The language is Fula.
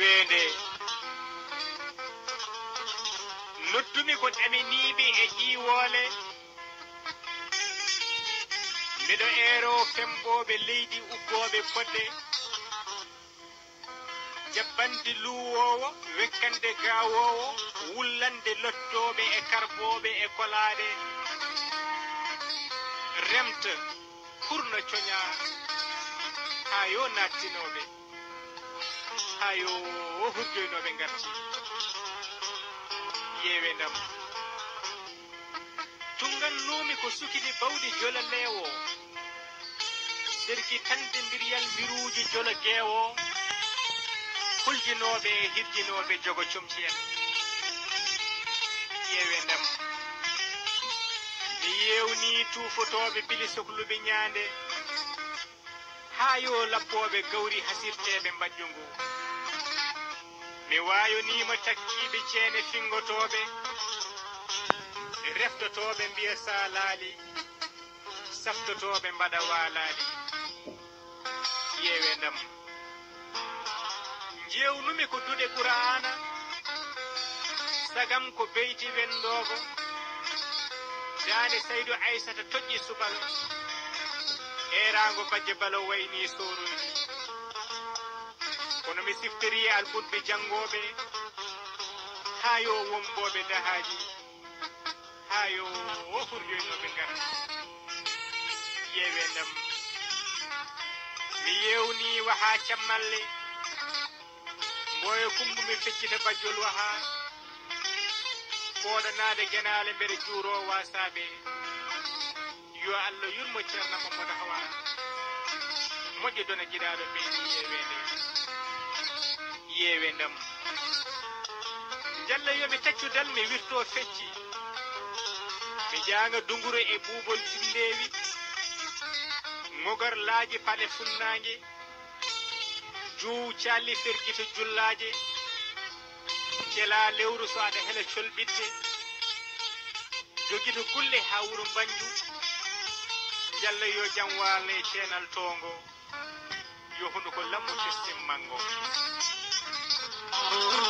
weende luttumi ko ɗaminiiɓe e ƴiiwoole. Mbiɗo eero femɓooɓe leydi ubbooɓe fodde jabbande luwowo wekkande gawowo wullande lottoɓe e karboɓe e kolaɗe remta purno coña ha yo nattinoɓe ha o hurjoynoɓe garti yewe ndam tungannumi ko sukidi bawɗi jola leewo serki tande mbiryal mbiruji jola geewo huljinoɓe e hirjinoɓe jogo comci en ƴeewe ndem mi yewni tufotoɓe bili sohluɓe ñaande haa yo labboɓe gawri hasirteɓe mbajju ngu mi wayonima takkiɓe ceene fingotoɓe reftotoɓe mbiya salaali saftotoɓe mbaɗa walaali ƴeewe ndam. Jewnumi ko duɗe qur'ana sagam ko beyti wendogo. Dande saydou aissata toƴƴi subal erago bajje balo wayni soruji siftiri alɓuɓɓe janngoɓe haa yo womboɓe dahaaji haa yo wo furjoynoɓe ngara yewe ndam. Mi yewni waha cammalle mboyo kumbu feccita bajjol waha. Fooɗanaade genaale mbeɗa juuro wasaaɓe yo allah yurmo ceerno mamadou hawa. Moƴƴo dona giɗaaɗo ɓeydi yeweede yeewe ndem. Jalla yomi taccudal mi wirto fecci. Mi jaanga dunguro e buubol sindeewi mogorlaaji pale funnaange juuw calli fergito jullaaje celaa lewru so aɗa hela colɓitte jogino kulle haa wuro mbanju jalla yo jam waalna e ceenal toongo yo hunde ko lammu testimmango Thank you.